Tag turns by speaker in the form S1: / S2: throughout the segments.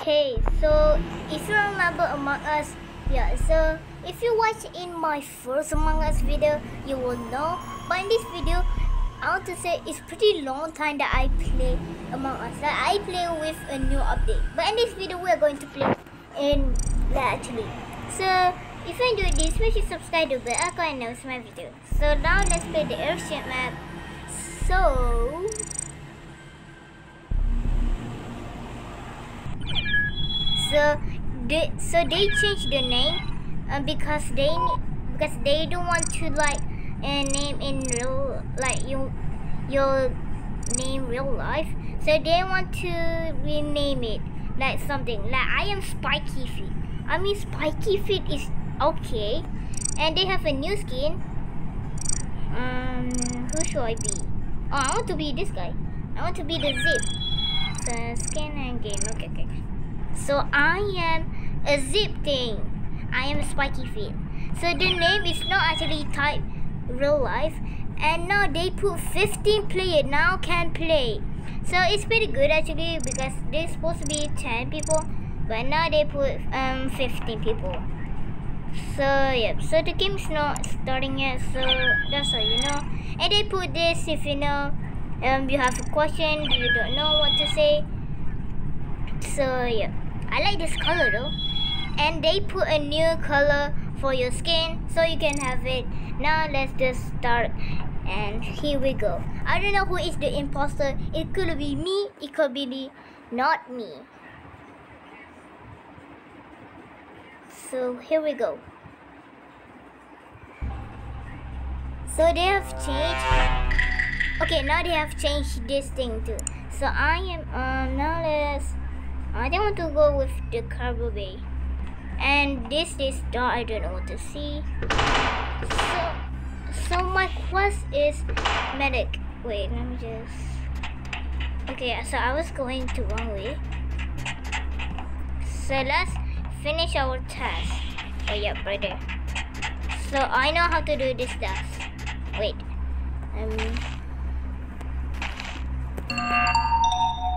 S1: Okay, so if you remember Among Us, yeah, so if you watch in my first Among Us video, you will know. But in this video, I want to say it's pretty long time that I play Among Us. That I play with a new update. But in this video, we are going to play in that actually. So if you enjoyed this, make sure you subscribe to the icon and notice my video. So now let's play the airship map. So so they so they changed the name uh, because they because they don't want to like uh, name in real like you your name real life. So they want to rename it like something. Like I am Spiky Feet. I mean Spiky Feet is okay. And they have a new skin. Um who should I be? Oh I want to be this guy. I want to be the zip. The skin and game. Okay okay so I am a zip thing. I am a spiky feet. So the name is not actually type real life. And now they put 15 player now can play. So it's pretty good actually because there's supposed to be 10 people. But now they put um 15 people. So yeah, so the game's not starting yet, so that's all you know. And they put this if you know um you have a question, you don't know what to say. So yeah. I like this color though. And they put a new color for your skin so you can have it. Now let's just start and here we go. I don't know who is the imposter. It could be me, it could be not me. So here we go. So they have changed. Okay, now they have changed this thing too. So I am um now let's I think I want to go with the Cargo Bay. And this is dark, I don't know what to see. So, so my quest is medic. Wait, let me just... Okay, so I was going to wrong way. So let's finish our task. Oh yeah, right there. So I know how to do this task. Wait. Um...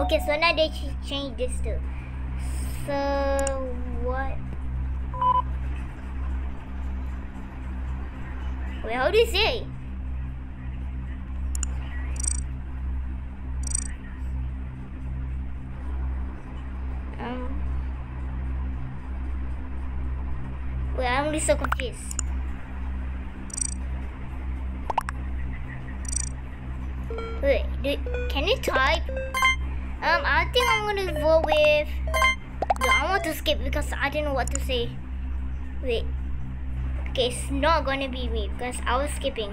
S1: Okay, so now they change this too. So what? Wait, how do you say? Um. Wait, I'm really so confused. Wait, do, can you type? Um, I think I'm gonna vote with. I want to skip because I didn't know what to say. Wait. Okay, it's not gonna be me because I was skipping.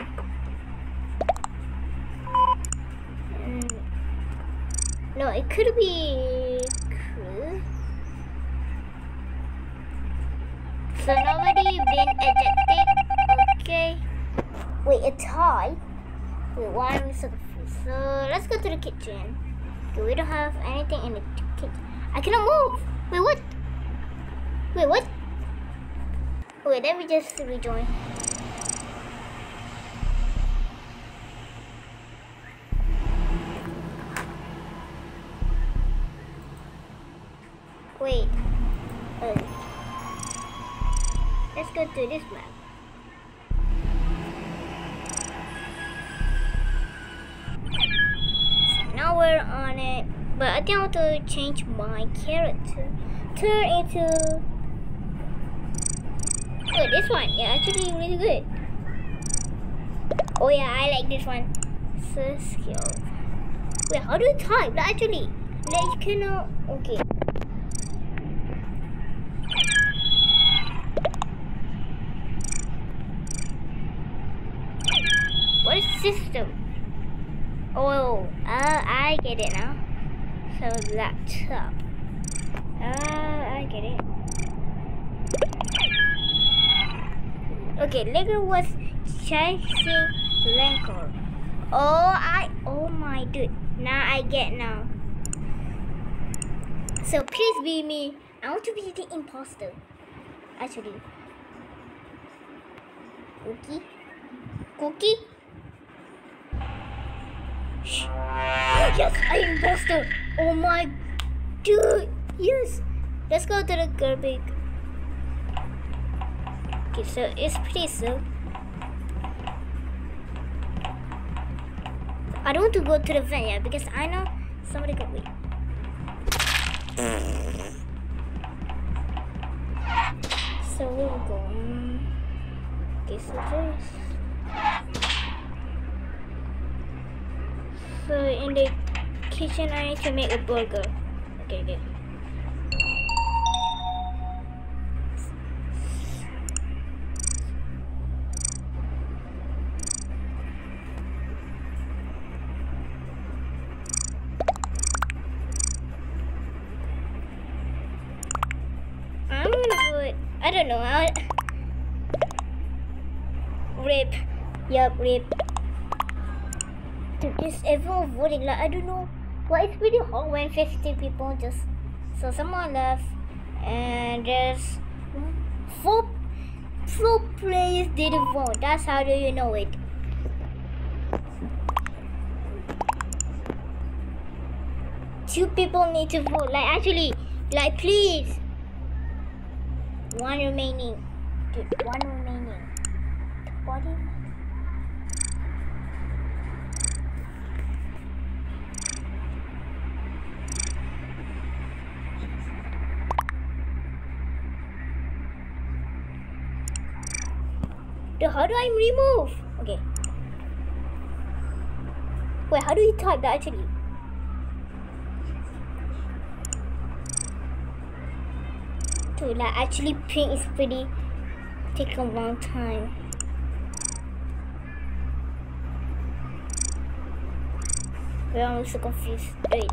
S1: Mm. No, it could be crew. So nobody been ejected. Okay. Wait, a tie. Wait, why am I so confused? So let's go to the kitchen. Okay, We don't have anything in the kitchen. I cannot move. Wait, what? Wait, what? Wait, let me just rejoin. Wait. Uh, let's go to this map. Want to change my character turn into oh this one yeah actually really good. Oh yeah I like this one. So skill. Wait how do you type? Actually like you cannot okay. What is system? Oh, uh, I get it now. So laptop. Uh, I get it. Okay, Lego was chasing Rancor. Oh, I, oh my dude. Now I get now. So please be me. I want to be the imposter. Actually. Cookie? Cookie? Yes, I imposter. Oh my dude. Yes. let's go to the garbage. Okay, so it's pretty slow. I don't want to go to the vent yet because I know somebody could wait. So we will go. Um, okay, so this. So in the kitchen, I need to make a burger. Okay, okay. I'm gonna put. I don't know. I, rip. Yup, rip. Dude, is everyone voting? Like, I don't know. Well, it's pretty hard when 50 people just. So someone left, and there's four, four players didn't vote. That's how do you know it? Two people need to vote. Like, actually, like, please. One remaining. Dude, one remaining. Body. How do I remove? Okay. Wait, how do you type that actually? to like actually print is pretty take a long time. Wait, I'm so confused. Wait.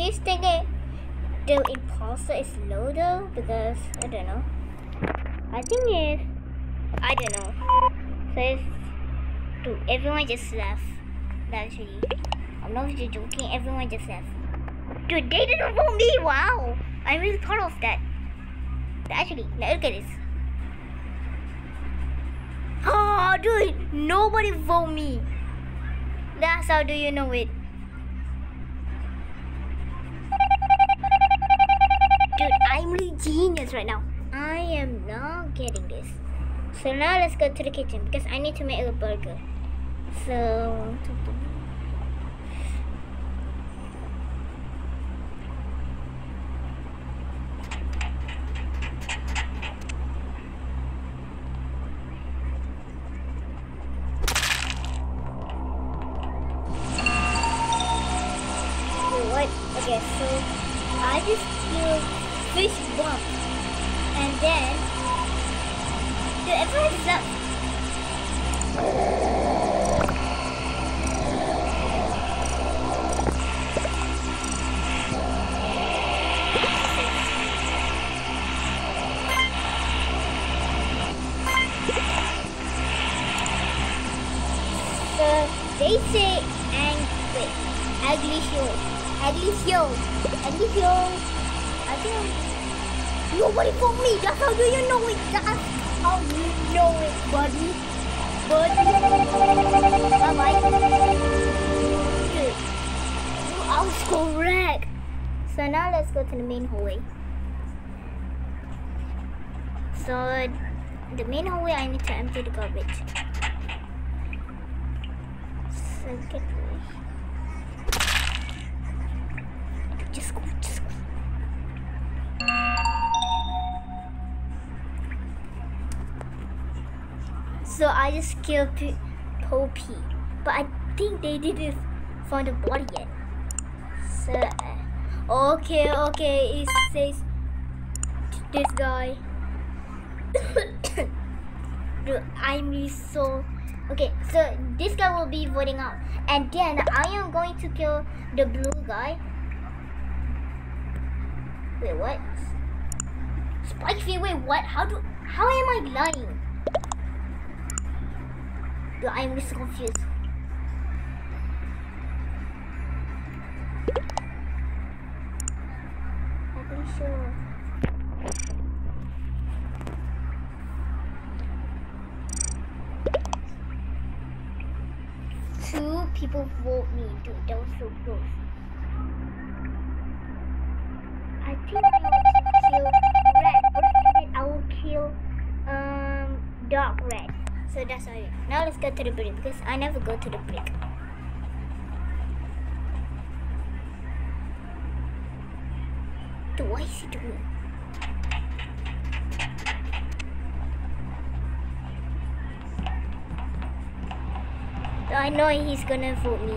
S1: He's thinking the imposter is low though because I don't know. I think it's I don't know. So everyone just left. That's really I'm not just joking, everyone just left. Dude, they didn't vote me! Wow! I'm really proud of that. Actually, look at this. Oh, dude, nobody vote me. That's how do you know it. Genius right now. I am not getting this. So now let's go to the kitchen because I need to make a burger. So say and wait, Aglicio. Aglicio. Aglicio. I think nobody for me. That's how do you know it? That's how you know it, buddy. Buddy. Bye bye. I was correct. So now let's go to the main hallway. So the main hallway I need to empty the garbage. So get. Just go, just go. So I just killed P- Poppy, but I think they didn't find the body yet. So uh, okay, okay, it says this guy. Dude, I'm really so okay. So this guy will be voting out, and then I am going to kill the blue guy. Wait, what? Spike feet. Wait, what? How do? How am I lying? Dude, I'm just confused. I'm pretty sure. Two people vote me, dude. That was so close. I think I will kill red, then I will kill um dark red. So that's all. Now let's go to the brig because I never go to the brig. Dude, what is he doing? I know he's gonna vote me.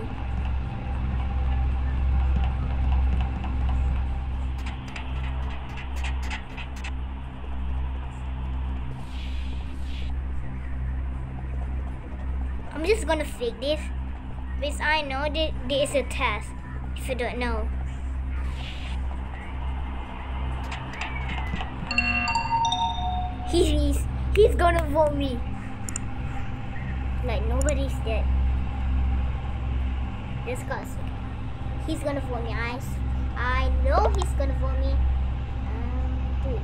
S1: I'm just gonna fake this because I know that is a test. If you don't know. He's he's gonna vote me. Like nobody's dead. Disgusting. He's gonna vote me. I, I know he's gonna vote me. Um, dude.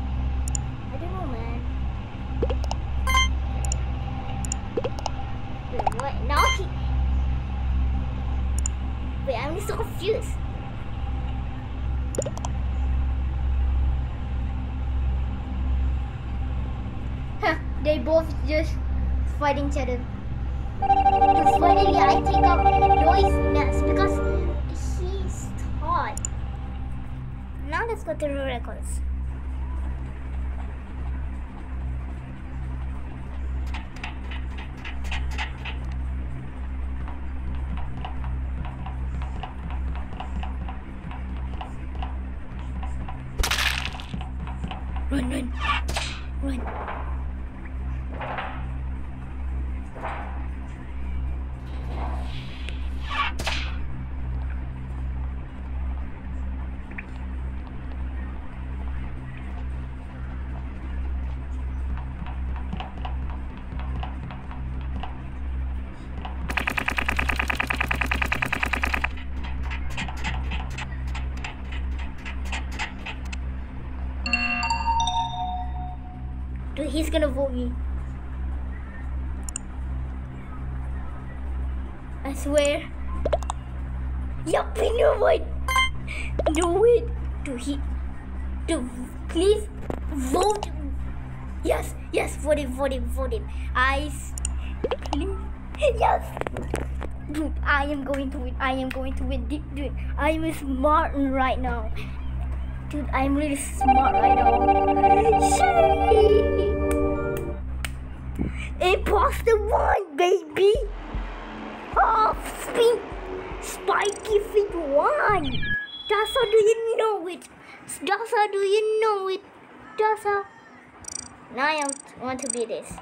S1: I don't know, man. Wait, what? Now he. Wait, I'm so confused. Huh, they both just fighting each other. Finally I take up Roy's nest because he's tall. Now let's go to the records. Run, run, run. He's gonna vote me. I swear. Yup, you know what? Do it. Do he? Do please vote. Yes, yes, vote him, vote him, vote him. I. Yes. Dude, I am going to win. I am going to win. Dude, I am smart right now. Dude, I'm really smart right now. Imposter won, baby! Oh, spin! Spiky feet won! Dasa, do you know it? Dasa, do you know it? Dasa. Now I want to be this.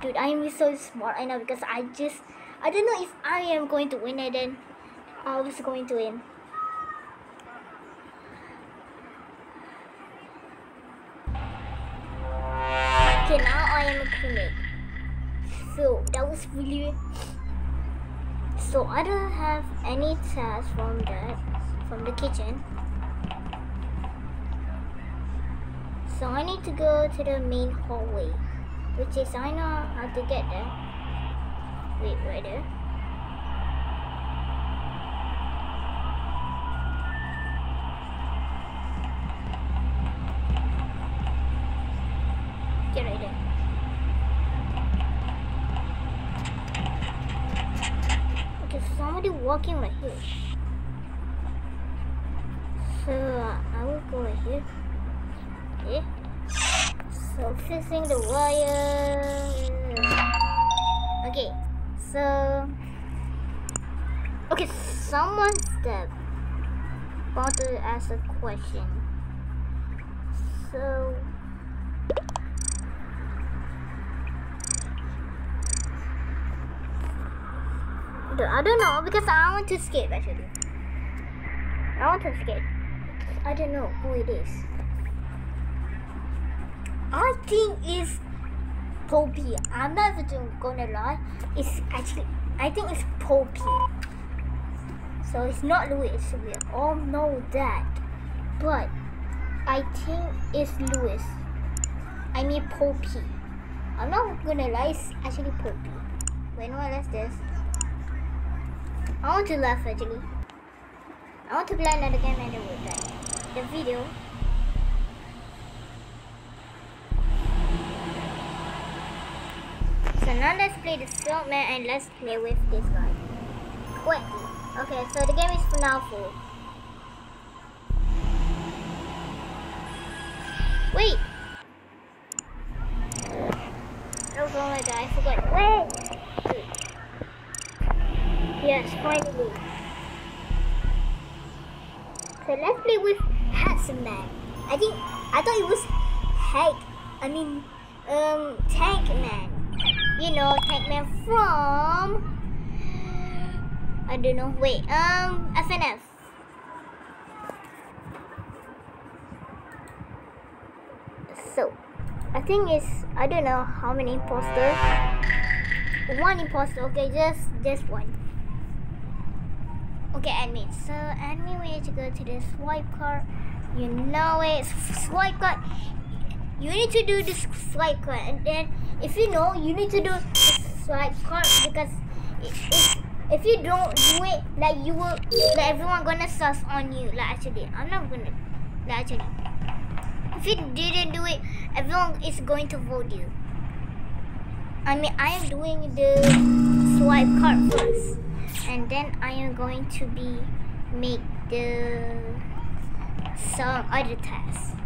S1: Dude, I am so smart right now because I just... I don't know if I am going to win it then. I was going to win. So that was really. So I don't have any tasks from that from the kitchen. So I need to go to the main hallway, which is I know how to get there. Wait, right there. Get right there. Okay, somebody walking right here. So uh, I will go here. Okay. So fixing the wire. Okay. So okay, someone step about to ask a question. So I don't know because I want to skate actually. I want to skate. I don't know who it is. I think it's Poppy. I'm not even gonna lie. It's actually I think it's Poppy. So it's not Louis. We all know that. But I think it's Louis. I mean Poppy. I'm not gonna lie, it's actually Poppy. No, that's this. I want to laugh actually. I want to play another game we'll play the video. So now let's play the Silkman and let's play with this guy. Quickly. Okay, so the game is for now full. Wait! Oh my god, I forgot. Wait! Yes, finally. So let's play with Man. I think, I thought it was Hank. I mean, um, Tank Man. You know, Tank Man from... I don't know. Wait, um, FNF. So, I think it's I don't know how many imposters. One imposter. Okay, just just one. Okay, admin. So, admin, we need to go to the swipe card. You know it. Swipe card. You need to do this swipe card, and then if you know, you need to do swipe card because it if you don't do it, like you will, like everyone gonna sus on you. Like actually, I'm not gonna. Like actually, if you didn't do it, everyone is going to vote you. I mean, I am doing the swipe card first, and then I am going to be make the some other tasks.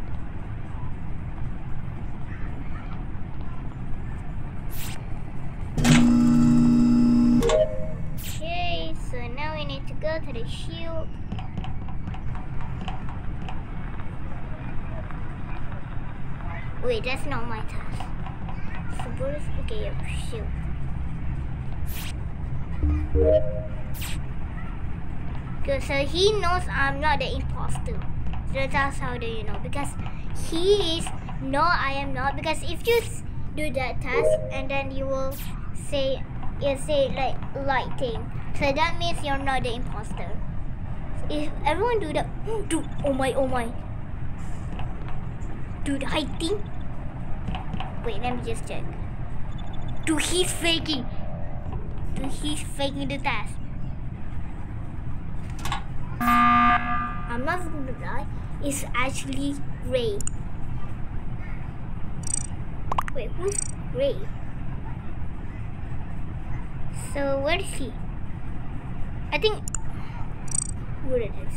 S1: Okay, so now we need to go to the shield. Wait, that's not my task. Suppose, okay, shield. Good, so he knows I'm not the imposter. That's how do you know. Because he is, no I am not. Because if you do that task and then you will say, you say like lighting so that means you're not the imposter. If everyone do that, oh, dude, oh my, oh my. Dude, think. Wait, let me just check. Dude, he's faking. Dude, he's faking the task. I'm not gonna lie. It's actually Ray. Wait, who's Ray? So where is he? I think what it is.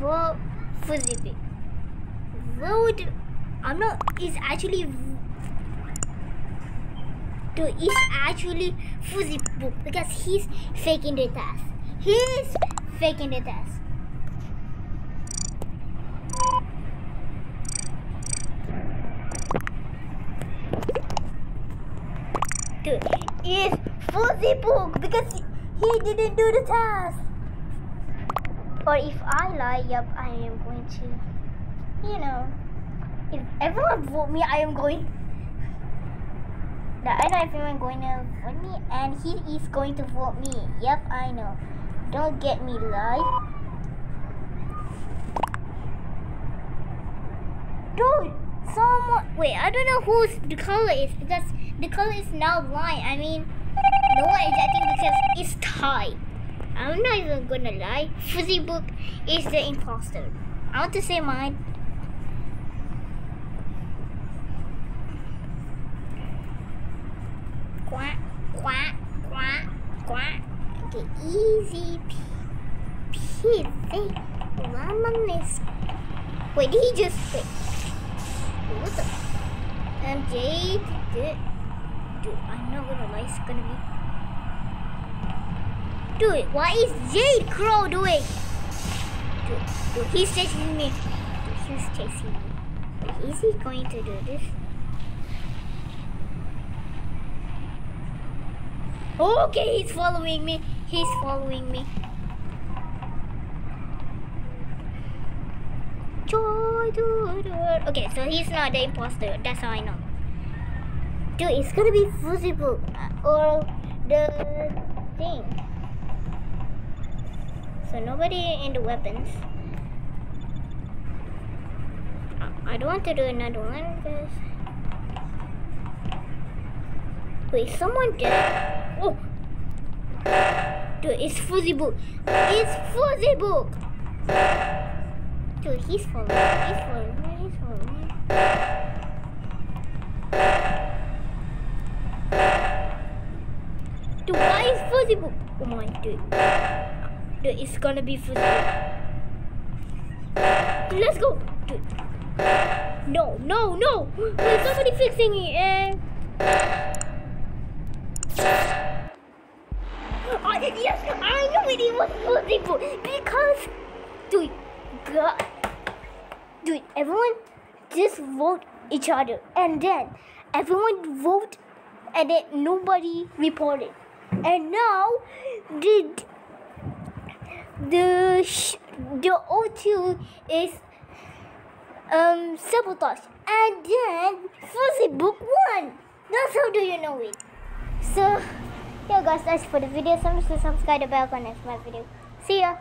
S1: Vo fuzzy big. Vote I'm not is actually Dude, he's actually fuzzy book because he's faking the test. He's faking the test. Is fuzzy book because he didn't do the task. Or if I lie, yep, I am going to, you know, if everyone vote me, I am going. That I know everyone going to vote me, and he is going to vote me. Yep, I know. Don't get me lie. Dude, someone. Wait, I don't know whose the color is because the color is now blind. I mean. No one is acting because it's tied. I'm not even gonna lie. Fuzzy Book is the imposter. I want to say mine. Quack, quack, quack, quack. Okay, easy peasy lemon is. Wait, did he just wait? What the? Um, Jade did. Dude, I'm not gonna lie, it's gonna be Dude, what is Jade Crow doing? Dude, he's chasing me. He's chasing me. Is he going to do this? Okay, he's following me. He's following me. Okay, so he's not the imposter. That's how I know. Dude, it's gonna be Fuzzy Book uh, or the thing. So nobody in the weapons. I don't want to do another one because. Wait, someone did. Oh! Dude, it's Fuzzy Book. It's Fuzzy Book! Dude, he's falling. He's falling. He's falling. Dude, why is Oh my, dude. Dude, it's gonna be Fuzzy let's go! Dude. No, no, no! There's somebody fixing it. Uh, I, yes, I knew it was Fuzzy because, dude, God, dude, everyone just vote each other, and then everyone vote, and then nobody reported, and now the the the O2 is um sabotage, and then Fuzzy Book won That's how do you know it. So, yeah guys, that's for the video. So, much to subscribe the bell for next my video. See ya.